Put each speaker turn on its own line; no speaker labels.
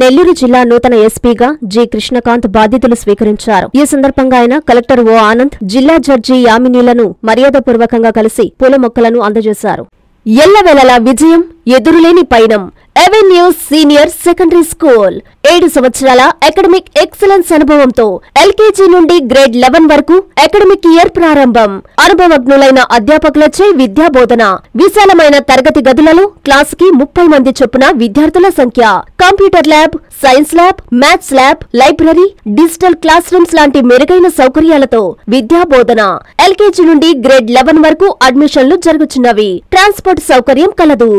నెల్లూరు జిల్లా నూతన ఎస్పీగా జి కృష్ణకాంత్ బాధ్యతలు స్వీకరించారు. ఈ సందర్భంగా ఆయన కలెక్టర్ ఓ ఆనంద్ జిల్లా జడ్జి యామినీలను మర్యాదపూర్వకంగా కలిసి పూల మొక్కలను అందజేశారు. ఎల్లవేళలా విజయం ఎదురులేని పయనం. ఎవెన్యూ సీనియర్ సెకండరీ స్కూల్ ఏడు సంవత్సరాల అకాడమిక్ ఎక్సలెన్స్ అనుభవంతో ఎల్కేజీ నుండి గ్రేడ్ లెవెన్ వరకు అకాడమిక్ ఇయర్ ప్రారంభం. అనుభవజ్ఞులైన అధ్యాపకులచే విద్యా బోధన విశాలమైన తరగతి గదులలో క్లాస్కి ముప్పై మంది చొప్పున విద్యార్థుల సంఖ్య. Computer lab science lab maths lab library digital classrooms లాంటి మెరుగైన సౌకర్యాలతో విద్యా బోధన ఎల్కేజీ నుండి గ్రేడ్ లెవెన్ వరకు అడ్మిషన్లు జరుగుతున్నవి ట్రాన్స్పోర్ట్ సౌకర్యం కలదు.